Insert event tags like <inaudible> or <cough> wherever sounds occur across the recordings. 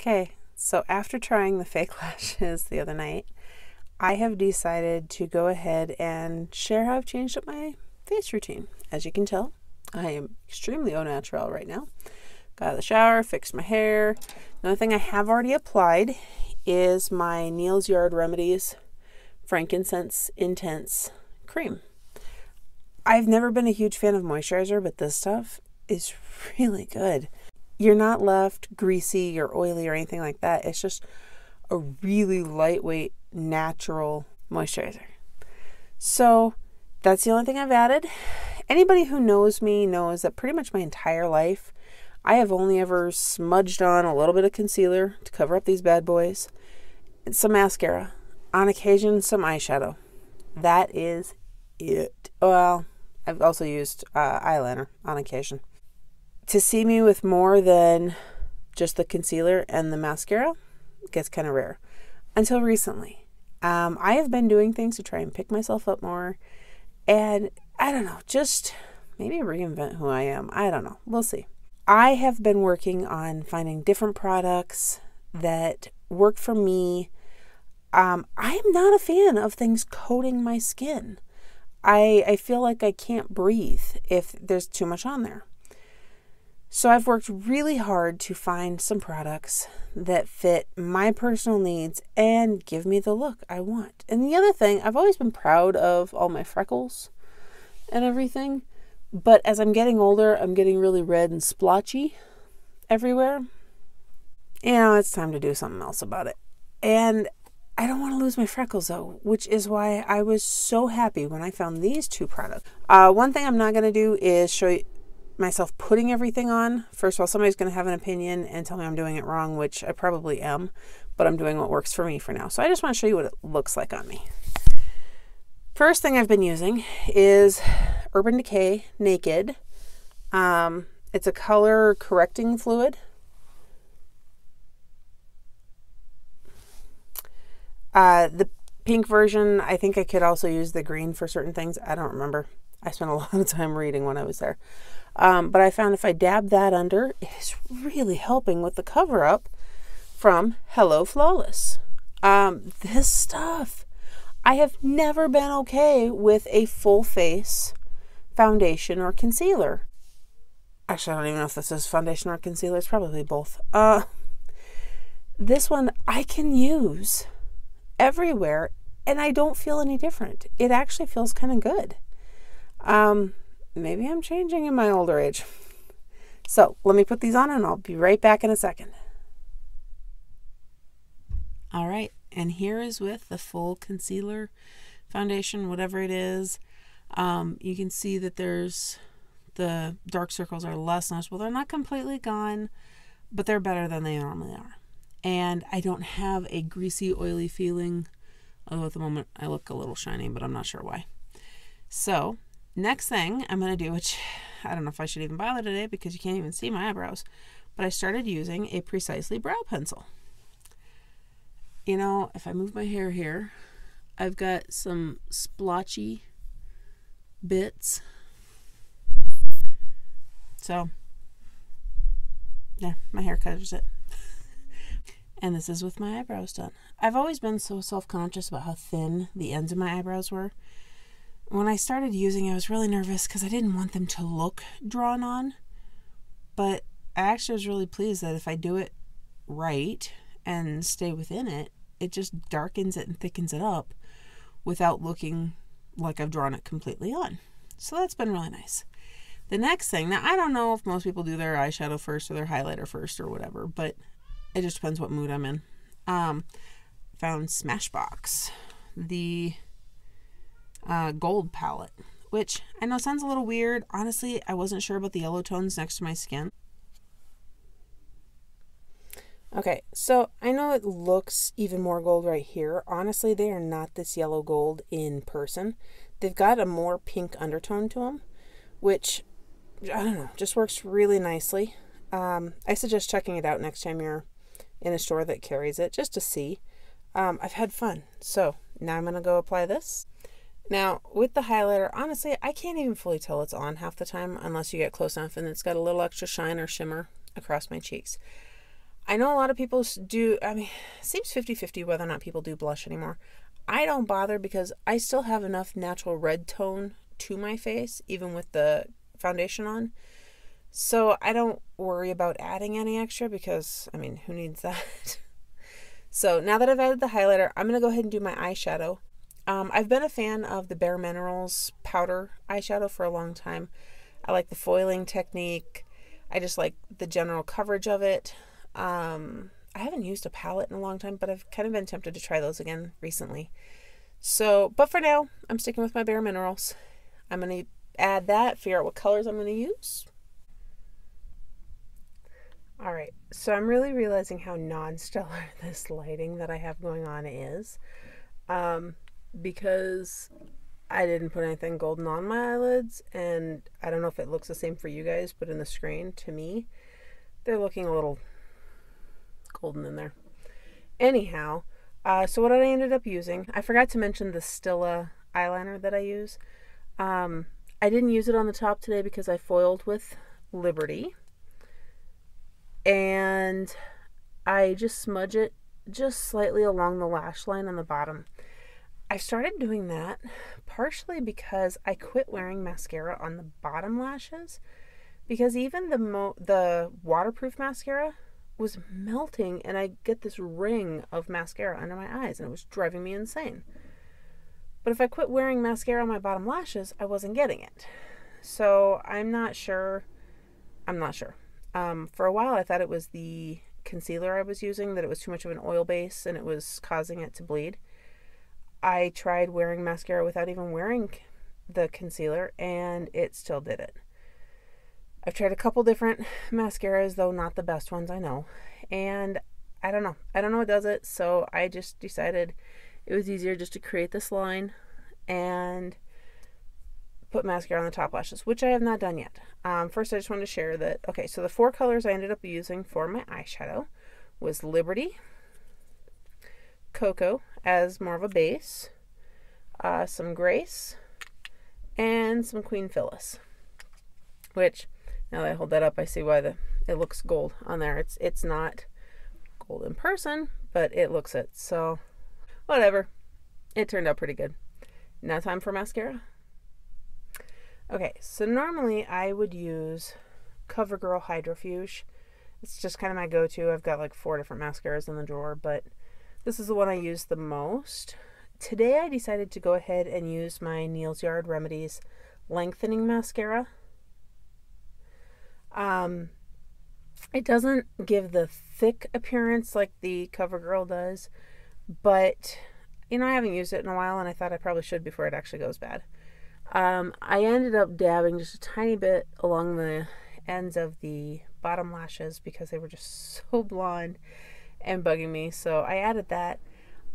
Okay, so after trying the fake <laughs> lashes the other night, I have decided to go ahead and share how I've changed up my face routine. As you can tell, I am extremely au naturel right now. Got out of the shower, fixed my hair. The only thing I have already applied is my Neal's Yard Remedies Frankincense Intense Cream. I've never been a huge fan of moisturizer, but this stuff is <laughs> really good. You're not left greasy or oily or anything like that. It's just a really lightweight, natural moisturizer. So that's the only thing I've added. Anybody who knows me knows that pretty much my entire life, I have only ever smudged on a little bit of concealer to cover up these bad boys, some mascara, on occasion, some eyeshadow. That is it. Well, I've also used uh, eyeliner on occasion. To see me with more than just the concealer and the mascara gets kind of rare. Until recently, um, I have been doing things to try and pick myself up more, and I don't know, just maybe reinvent who I am. I don't know. We'll see. I have been working on finding different products that work for me. Um, I am not a fan of things coating my skin. I, I feel like I can't breathe if there's too much on there. So I've worked really hard to find some products that fit my personal needs and give me the look I want. And the other thing, I've always been proud of all my freckles and everything, but as I'm getting older, I'm getting really red and splotchy everywhere. You know, it's time to do something else about it. And I don't want to lose my freckles though, which is why I was so happy when I found these two products. Uh, one thing I'm not going to do is show you myself putting everything on. First of all, somebody's going to have an opinion and tell me I'm doing it wrong, which I probably am, but I'm doing what works for me for now. So I just want to show you what it looks like on me. First thing I've been using is Urban Decay Naked. Um, it's a color correcting fluid. Uh, the pink version, I think I could also use the green for certain things. I don't remember. I spent a <laughs> lot of time reading when I was there. Um, but I found if I dab that under, it is really helping with the cover up from Hello Flawless. Um, this stuff, I have never been okay with a full face foundation or concealer. Actually, I don't even know if this is foundation or concealer. It's probably both. Uh, this one I can use everywhere and I don't feel any different. It actually feels kind of good. Um, maybe I'm changing in my older age. So let me put these on and I'll be right back in a second. All right, and here is with the full concealer foundation, whatever it is. Um, you can see that there's the dark circles are less noticeable. They're not completely gone, but they're better than they normally are. And I don't have a greasy, oily feeling. Although at the moment I look a little shiny, but I'm not sure why. So Next thing I'm going to do, which I don't know if I should even bother today because you can't even see my eyebrows, but I started using a Precisely brow pencil. You know, if I move my hair here, I've got some splotchy bits. So, yeah, my hair covers it. <laughs> and this is with my eyebrows done. I've always been so self conscious about how thin the ends of my eyebrows were when I started using it, I was really nervous because I didn't want them to look drawn on. But I actually was really pleased that if I do it right and stay within it, it just darkens it and thickens it up without looking like I've drawn it completely on. So that's been really nice. The next thing, now I don't know if most people do their eyeshadow first or their highlighter first or whatever, but it just depends what mood I'm in. Um, found Smashbox. The uh, gold palette, which I know sounds a little weird. Honestly, I wasn't sure about the yellow tones next to my skin. Okay, so I know it looks even more gold right here. Honestly, they are not this yellow gold in person. They've got a more pink undertone to them, which, I don't know, just works really nicely. Um, I suggest checking it out next time you're in a store that carries it, just to see. Um, I've had fun. So now I'm going to go apply this. Now, with the highlighter, honestly, I can't even fully tell it's on half the time unless you get close enough and it's got a little extra shine or shimmer across my cheeks. I know a lot of people do, I mean, seems 50 50 whether or not people do blush anymore. I don't bother because I still have enough natural red tone to my face, even with the foundation on. So I don't worry about adding any extra because, I mean, who needs <laughs> that? so now that I've added the highlighter, I'm going to go ahead and do my eyeshadow. Um, I've been a fan of the Bare Minerals powder eyeshadow for a long time. I like the foiling technique. I just like the general coverage of it. Um, I haven't used a palette in a long time, but I've kind of been tempted to try those again recently. So, but for now, I'm sticking with my Bare Minerals. I'm going to add that, figure out what colors I'm going to use. All right, so I'm really realizing how non-stellar <laughs> this lighting that I have going on is. Um, because I didn't put anything golden on my eyelids, and I don't know if it looks the same for you guys, but in the screen, to me, they're looking a little golden in there. Anyhow, uh, so what I ended up using, I forgot to mention the Stila eyeliner that I use. Um, I didn't use it on the top today because I foiled with Liberty. And I just smudge it just slightly along the lash line on the bottom. I started doing that partially because I quit wearing mascara on the bottom lashes because even the mo- the waterproof mascara was melting and I get this ring of mascara under my eyes and it was driving me insane. But if I quit wearing mascara on my bottom lashes, I wasn't getting it. So I'm not sure. I'm not sure. Um, for a while, I thought it was the concealer I was using, that it was too much of an oil base and it was causing it to bleed. I tried wearing mascara without even wearing the concealer and it still did it. I've tried a couple different mascaras, though not the best ones I know. And I don't know. I don't know what does it. So I just decided it was easier just to create this line and put mascara on the top lashes, which I have not done yet. Um, first, I just wanted to share that, okay, so the four colors I ended up using for my eyeshadow was Liberty, Cocoa as more of a base, uh, some Grace, and some Queen Phyllis, which now that I hold that up, I see why the it looks gold on there. It's it's not gold in person, but it looks it. So whatever. It turned out pretty good. Now time for mascara. Okay, so normally I would use CoverGirl Hydrofuge. It's just kind of my go-to. I've got like four different mascaras in the drawer, but this is the one I use the most. Today I decided to go ahead and use my Neal's Yard Remedies lengthening mascara. Um, it doesn't give the thick appearance like the CoverGirl does, but you know, I haven't used it in a while and I thought I probably should before it actually goes bad. Um, I ended up dabbing just a tiny bit along the ends of the bottom lashes because they were just so blonde and bugging me. So I added that.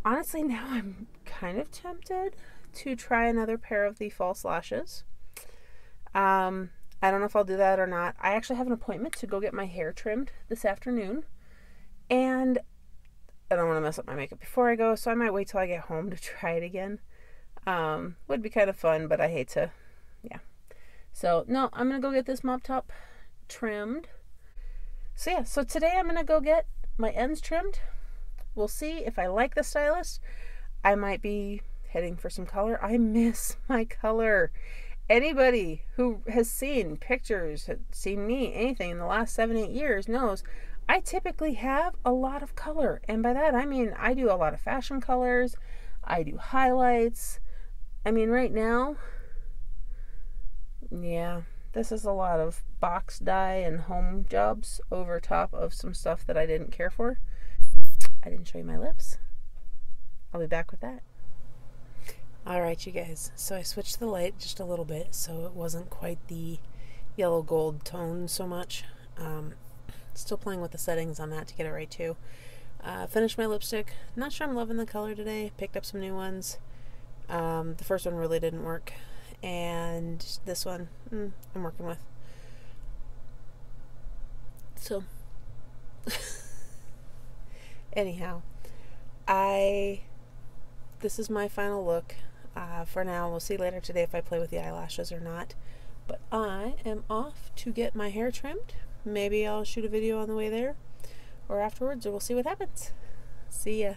Honestly, <laughs> now I'm kind of tempted to try another pair of the false lashes. Um, I don't know if I'll do that or not. I actually have an appointment to go get my hair trimmed this afternoon. And I don't want to mess up my makeup before I go, so I might wait till I get home to <laughs> try it again. Um, would be kind of fun, but I hate to, yeah. So, no, I'm going to go get this mop top trimmed. So, yeah, so today I'm going to go get my ends trimmed. We'll see if I like the stylist. I might be heading for some color. I miss <laughs> my color anybody who has seen pictures, seen me, anything in the last seven, eight years knows I typically have a lot of color. And by that, I mean I do a lot of fashion colors, I do highlights. I mean, right now, yeah, this is a lot of box dye and home jobs over top of some stuff that I didn't care for. I didn't show you my lips. I'll be back with that. Alright, you guys, so I switched the light just a little bit so it wasn't quite the yellow gold tone so much. Um, still playing with the settings on that to get it right too. Uh, finished my lipstick. Not sure I'm loving the color today. Picked up some new ones. Um, the first one really didn't work. And this one, mm, I'm working with. So, <laughs> anyhow, I. This is my final look. Uh, for now, we'll see later today if I play with the eyelashes or not. But I am off to get my hair trimmed. Maybe I'll shoot a video on the way there. or afterwards, or we'll see what happens. See ya.